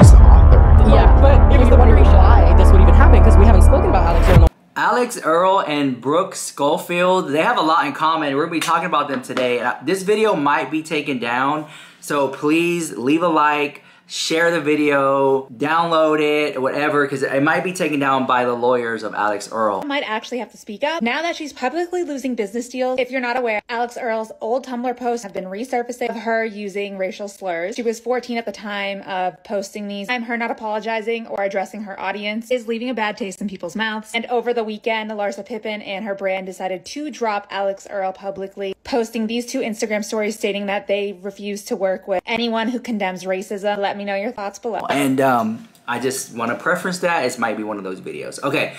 He's the author. Yeah, but it was the wondering why this would even happen because we haven't spoken about Alix Earle. Alix Earle and Brooke Schofield, they have a lot in common. We're gonna be talking about them today. Uh, this video might be taken down, so please leave a like, share the video, download it, whatever, because it might be taken down by the lawyers of Alix Earle. I might actually have to speak up now that she's publicly losing business deals. If you're not aware, Alix Earle's old Tumblr posts have been resurfacing of her using racial slurs. She was 14 at the time of posting these. I'm her not apologizing or addressing her audience is leaving a bad taste in people's mouths. And over the weekend, Larsa Pippen and her brand decided to drop Alix Earle publicly, posting these two Instagram stories stating that they refuse to work with anyone who condemns racism. Let me know your thoughts below. And um, I just want to preference that. It might be one of those videos. Okay,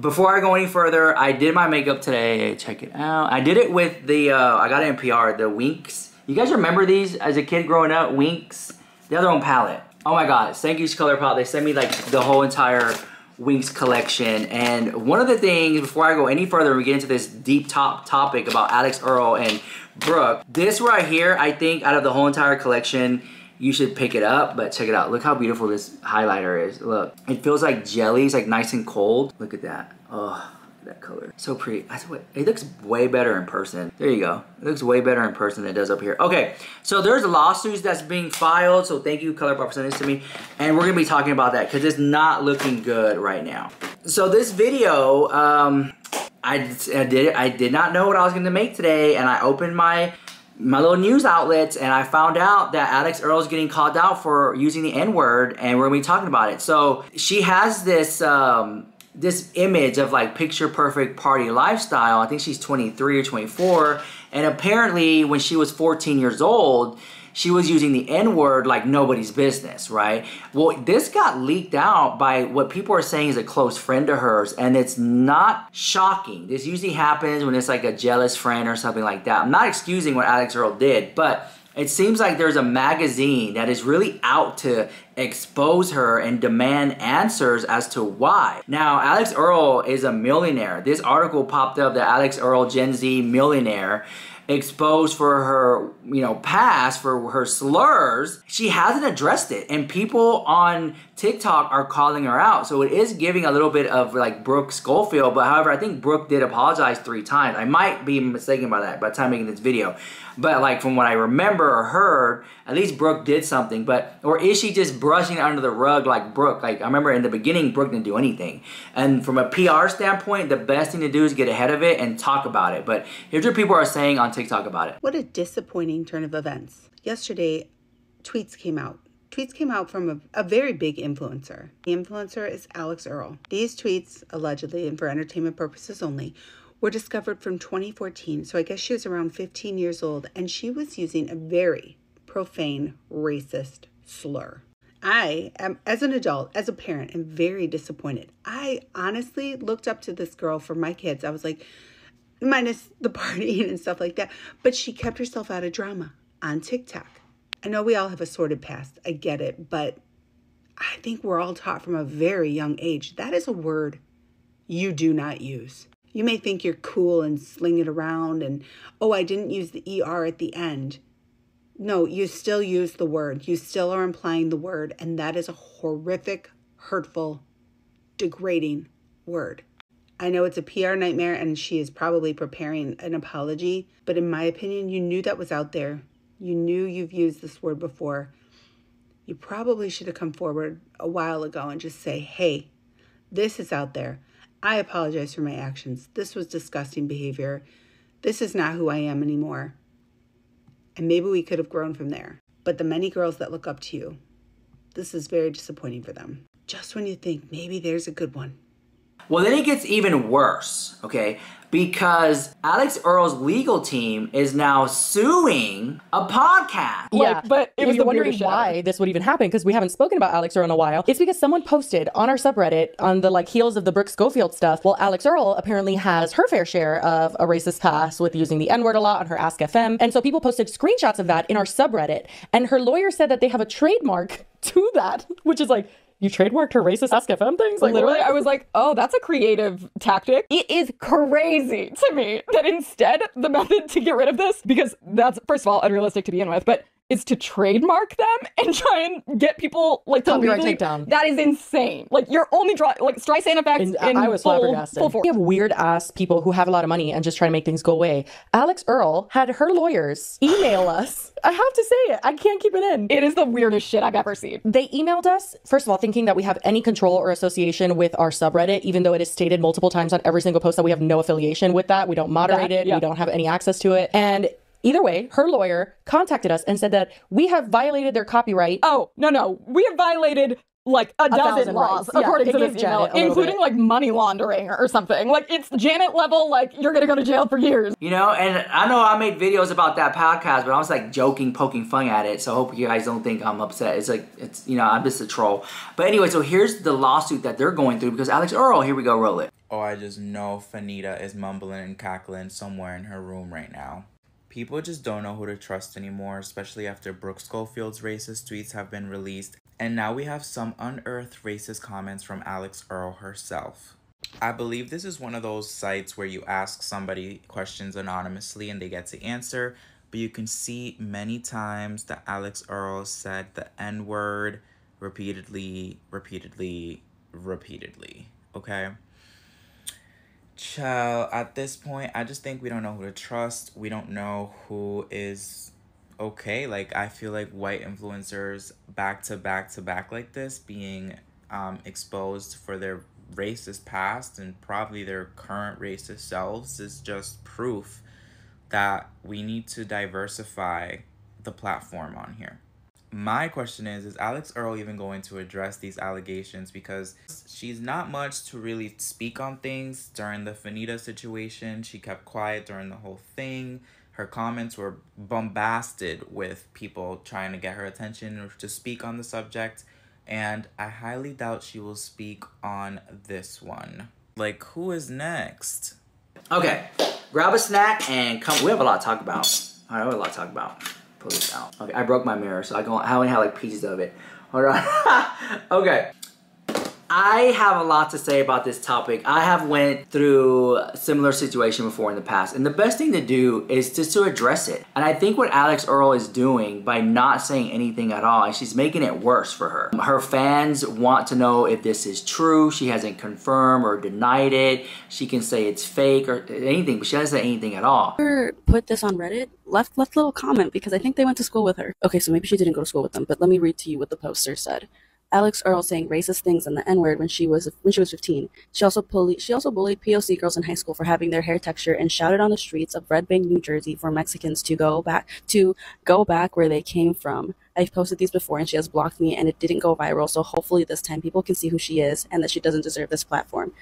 before I go any further, I did my makeup today. Check it out. I did it with the, uh, I got it in PR, the Winx. You guys remember these as a kid growing up? Winx. the other one palette. Oh my god, thank you Color Palette. They sent me like the whole entire Winx collection. And one of the things, before I go any further, we get into this deep top topic about Alix Earle and Brooke. This right here, I think out of the whole entire collection, you should pick it up, but check it out. Look how beautiful this highlighter is. Look, it feels like jelly. It's like nice and cold. Look at that. Oh, that color. So pretty. It looks way better in person. There you go. It looks way better in person than it does up here. Okay, so there's lawsuits that's being filed. So thank you, ColourPop, for sending this to me. And we're going to be talking about that because it's not looking good right now. So this video, um, I, I did I did not know what I was going to make today. And I opened my my little news outlets and I found out that Alix Earle is getting called out for using the N-word and we're gonna be talking about it. So she has this um, this image of like picture perfect party lifestyle. I think she's 23 or 24 and apparently when she was 14 years old she was using the N word like nobody's business, right? Well, this got leaked out by what people are saying is a close friend of hers, and it's not shocking. This usually happens when it's like a jealous friend or something like that. I'm not excusing what Alix Earle did, but it seems like there's a magazine that is really out to expose her and demand answers as to why. Now, Alix Earle is a millionaire. This article popped up, the Alix Earle Gen Z millionaire exposed for her, you know, past, for her slurs, she hasn't addressed it. And people on TikTok are calling her out. So it is giving a little bit of like Brooke Schofield. But however, I think Brooke did apologize three times. I might be mistaken by that by the time making this video. But like from what I remember or heard, at least Brooke did something. But or is she just brushing it under the rug like Brooke? Like I remember in the beginning, Brooke didn't do anything. And from a PR standpoint, the best thing to do is get ahead of it and talk about it. But here's what people are saying on TikTok about it. What a disappointing turn of events. Yesterday, tweets came out tweets came out from a, a, very big influencer. The influencer is Alix Earle. These tweets, allegedly and for entertainment purposes only, were discovered from 2014, so I guess she was around 15 years old, and she was using a very profane, racist slur. I am, as an adult, as a parent, am very disappointed. I honestly looked up to this girl for my kids. I was like, minus the partying and stuff like that, but she kept herself out of drama on TikTok. I know we all have a sordid past, I get it, but I think we're all taught from a very young age that is a word you do not use. You may think you're cool and sling it around and, oh, I didn't use the ER at the end. No, you still use the word. You still are implying the word, and that is a horrific, hurtful, degrading word. I know it's a PR nightmare and she is probably preparing an apology, but in my opinion, you knew that was out there. You knew you've used this word before. You probably should have come forward a while ago and just say, hey, this is out there. I apologize for my actions. This was disgusting behavior. This is not who I am anymore. And maybe we could have grown from there. But the many girls that look up to you, this is very disappointing for them. Just when you think maybe there's a good one. Well, then it gets even worse, okay? because Alix Earle's legal team is now suing a podcast. Yeah, like, but if you're wondering why this would even happen, because we haven't spoken about Alix Earle in a while, it's because someone posted on our subreddit on the like heels of the Brooke Schofield stuff. Well, Alix Earle apparently has her fair share of a racist past with using the N word a lot on her Ask FM, and so people posted screenshots of that in our subreddit, and her lawyer said that they have a trademark to that, which is like you trademarked her racist Ask FM things? Like, Literally, what? I was like, oh, that's a creative tactic. It is crazy to me that instead the method to get rid of this, because that's first of all unrealistic to begin with, but is to trademark them and try and get people like to Copyright legally- takedown. That is insane. Like you're only draw like Streisand effects And in I was full, flabbergasted. full force. We have weird ass people who have a lot of money and just try to make things go away. Alix Earle had her lawyers email us. I have to say it. I can't keep it in. It is the weirdest shit I've ever seen. They emailed us, first of all, thinking that we have any control or association with our subreddit, even though it is stated multiple times on every single post that we have no affiliation with that. We don't moderate That- it. yeah. We don't have any access to it. And either way, her lawyer contacted us and said that we have violated their copyright. Oh, no, no. We have violated like a, dozen thousand laws rights. According it to this gives email, Janet including bit. like money laundering or something. Like it's Janet level, like you're gonna go to jail for years. You know, and I know I made videos about that podcast, but I was like joking, poking fun at it. So I hope you guys don't think I'm upset. It's like it's you know I'm just a troll. But anyway, so here's the lawsuit that they're going through because Alix Earle. Here we go, roll it. Oh, I just know Fanita is mumbling and cackling somewhere in her room right now. People just don't know who to trust anymore, especially after Brooke Schofield's racist tweets have been released. And now we have some unearthed racist comments from Alix Earle herself. I believe this is one of those sites where you ask somebody questions anonymously and they get to answer, but you can see many times that Alix Earle said the N word repeatedly, repeatedly, repeatedly. Okay? Child, at this point, I just think we don't know who to trust. We don't know who is okay. Like, I feel like white influencers back to back to back like this being um, exposed for their racist past and probably their current racist selves is just proof that we need to diversify the platform on here. My question is Is Alix Earle even going to address these allegations? Because she's not much to really speak on things during the Fanita situation. She kept quiet during the whole thing. Her comments were bombasted with people trying to get her attention or to speak on the subject. And I highly doubt she will speak on this one. Like, who is next? Okay, grab a snack and come. We have a lot to talk about. I have a lot to talk about. Pull this out. Okay, I broke my mirror, so I go. I only have like pieces of it. Hold on. okay. I have a lot to say about this topic. I have went through a similar situation before in the past, and the best thing to do is just to address it. And I think what Alix Earle is doing by not saying anything at all, she's making it worse for her. Her fans want to know if this is true. She hasn't confirmed or denied it. She can say it's fake or anything, but she hasn't said anything at all. Put this on Reddit left left a little comment because I think they went to school with her. Okay, so maybe she didn't go to school with them, but let me read to you what the poster said. Alix Earle saying racist things and the N word when she was when she was 15. She also she also bullied POC girls in high school for having their hair texture and shouted on the streets of Red Bank, New Jersey, for Mexicans to go back to go back where they came from. I've posted these before and she has blocked me and it didn't go viral. So hopefully this time people can see who she is and that she doesn't deserve this platform.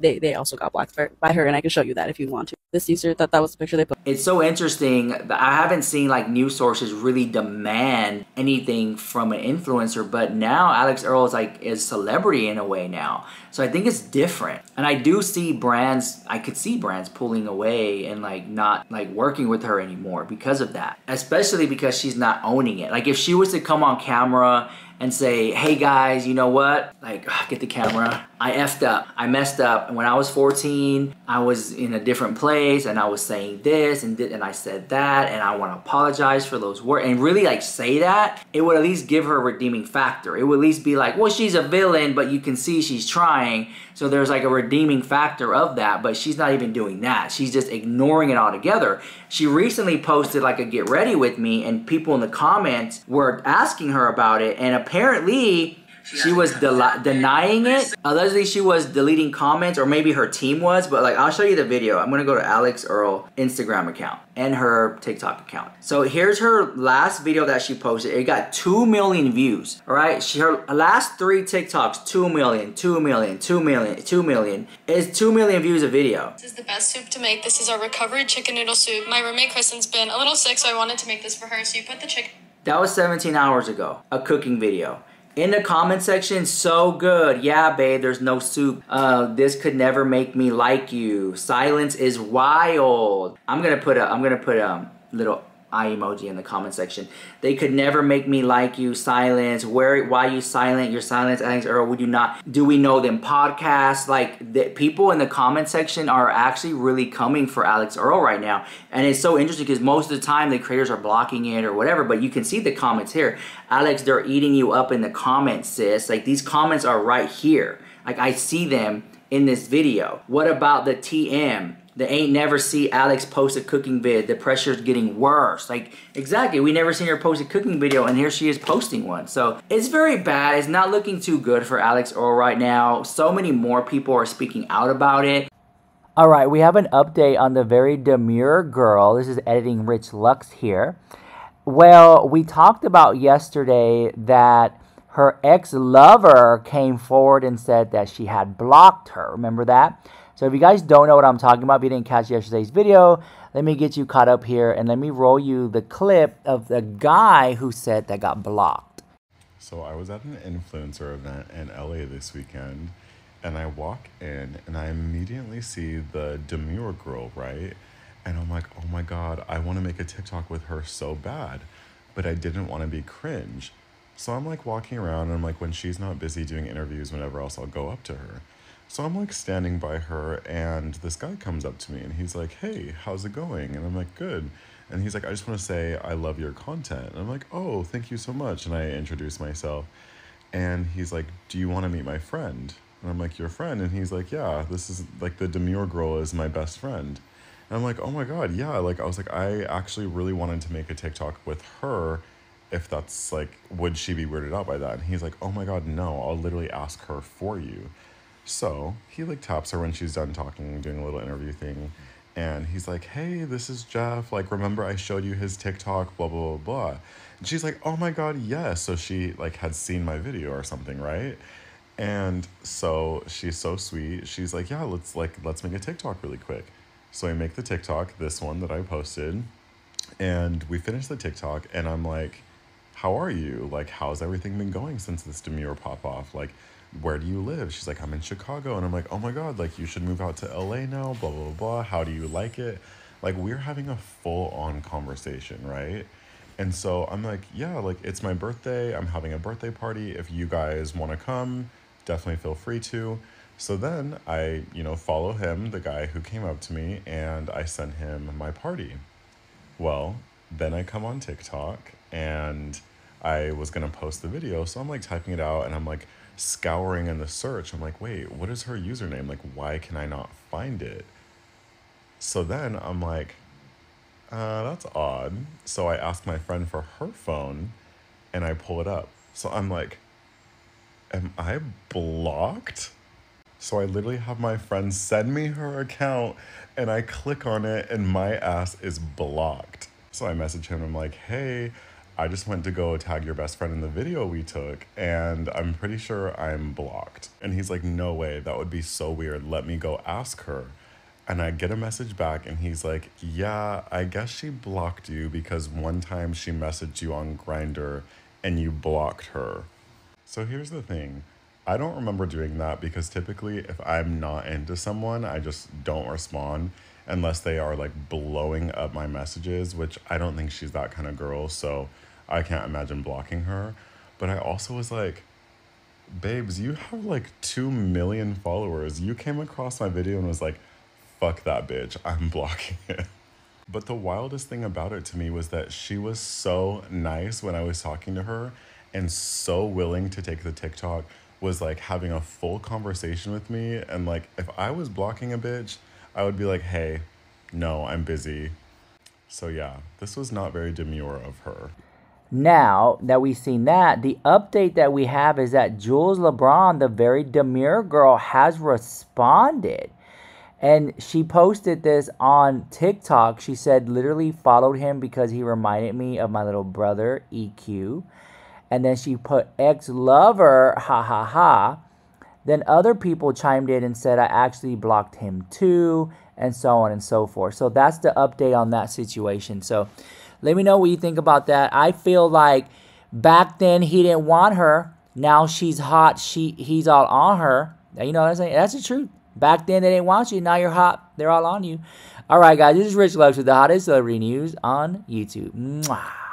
They they also got blocked by her and I can show you that if you want to. This user thought that was the picture they put. It's so interesting. I haven't seen like news sources really demand anything from an influencer, but now Alix Earle is like is celebrity in a way now. So I think it's different. And I do see brands I could see brands pulling away and like not like working with her anymore because of that. Especially because she's not owning it. Like if she was to come on camera and say, hey guys, you know what? Like, get the camera. I effed up. I messed up. When I was 14, I was in a different place and I was saying this and did, and I said that and I want to apologize for those words and really like say that, it would at least give her a redeeming factor. It would at least be like, well, she's a villain, but you can see she's trying. So there's like a redeeming factor of that, but she's not even doing that. She's just ignoring it altogether. She recently posted like a get ready with me and people in the comments were asking her about it and apparently she was del- denying it. Allegedly, she was deleting comments, or maybe her team was. But like, I'll show you the video. I'm gonna go to Alix Earle Instagram account and her TikTok account. So here's her last video that she posted. It got two million views. All right, she her last three TikToks, two million, two million, two million, two million. Is two million views a video. This is the best soup to make. This is our recovery chicken noodle soup. My roommate Kristen's been a little sick, so I wanted to make this for her. So you put the chicken. That was 17 hours ago. A cooking video. In the comment section, so good. Yeah, babe, there's no soup. Uh, this could never make me like you. Silence is wild. I'm gonna put a, I'm gonna put a little eye emoji in the comment section. They could never make me like you. Silence. Where? Why you silent? Your silence, Alix Earle. Would you not? Do we know them? Podcast. Like the people in the comment section are actually really coming for Alix Earle right now, and it's so interesting because most of the time the creators are blocking it or whatever. But you can see the comments here. Alix, they're eating you up in the comments, sis. Like these comments are right here. Like I see them in this video. What about the TM? They ain't never see Alix post a cooking vid. The pressure's getting worse. Like, exactly. We never seen her post a cooking video, and here she is posting one. So it's very bad. It's not looking too good for Alix Earle right now. So many more people are speaking out about it. All right, we have an update on the very demure girl. This is editing Rich Lux here. Well, we talked about yesterday that her ex lover came forward and said that she had blocked her. Remember that? So if you guys don't know what I'm talking about, if you didn't catch yesterday's video, let me get you caught up here and let me roll you the clip of the guy who said that got blocked. So I was at an influencer event in LA this weekend and I walk in and I immediately see the demure girl, right? And I'm like, oh my God, I want to make a TikTok with her so bad, but I didn't want to be cringe. So I'm like walking around and I'm like, when she's not busy doing interviews, whenever else, I'll go up to her. So I'm like standing by her, and this guy comes up to me and he's like, Hey, how's it going? And I'm like, Good. And he's like, I just want to say I love your content. And I'm like, Oh, thank you so much. And I introduce myself. And he's like, Do you want to meet my friend? And I'm like, Your friend? And he's like, Yeah, this is like the demure girl is my best friend. And I'm like, Oh my God, yeah. Like, I was like, I actually really wanted to make a TikTok with her if that's like, would she be weirded out by that? And he's like, Oh my God, no, I'll literally ask her for you. So he like taps her when she's done talking, doing a little interview thing. And he's like, hey, this is Jeff. Like, remember I showed you his TikTok, blah, blah, blah, blah. And she's like, oh my God, yes. So she like had seen my video or something, right? And so she's so sweet. She's like, yeah, let's like, let's make a TikTok really quick. So I make the TikTok, this one that I posted. And we finish the TikTok and I'm like, how are you? Like, how's everything been going since this demure pop off? Like, where do you live? She's like, I'm in Chicago. And I'm like, oh my God, like you should move out to LA now, blah, blah, blah. How do you like it? Like we're having a full on conversation, right? And so I'm like, yeah, like it's my birthday. I'm having a birthday party. If you guys want to come, definitely feel free to. So then I, you know, follow him, the guy who came up to me, and I send him my party. Well, then I come on TikTok and I was to post the video. So I'm like typing it out and I'm like, scouring in the search. I'm like, wait, what is her username? Like, why can I not find it? So then I'm like, uh, that's odd. So I ask my friend for her phone and I pull it up. So I'm like, am I blocked? So I literally have my friend send me her account and I click on it and my ass is blocked. So I message him, I'm like, hey, I just went to go tag your best friend in the video we took, and I'm pretty sure I'm blocked. And he's like, No way, that would be so weird. Let me go ask her. And I get a message back, and he's like, Yeah, I guess she blocked you because one time she messaged you on Grindr and you blocked her. So here's the thing I don't remember doing that because typically, if I'm not into someone, I just don't respond unless they are like blowing up my messages, which I don't think she's that kind of girl. So I can't imagine blocking her. But I also was like, babes, you have like 2 million followers. You came across my video and was like, fuck that bitch, I'm blocking it. But the wildest thing about it to me was that she was so nice when I was talking to her and so willing to take the TikTok, was like having a full conversation with me. And like, if I was blocking a bitch, I would be like, hey, no, I'm busy. So yeah, this was not very demure of her. Now that we've seen that, the update that we have is that Jules LeBron, the very demure girl, has responded. And she posted this on TikTok. She said, literally followed him because he reminded me of my little brother, EQ. And then she put ex lover, ha ha ha. Then other people chimed in and said, I actually blocked him too, and so on and so forth. So that's the update on that situation. So let me know what you think about that. I feel like back then he didn't want her. Now she's hot. She he's all on her. You know that's that's the truth. Back then they didn't want you. Now you're hot. They're all on you. All right, guys. This is Rich Lux with the hottest celebrity news on YouTube. Mwah.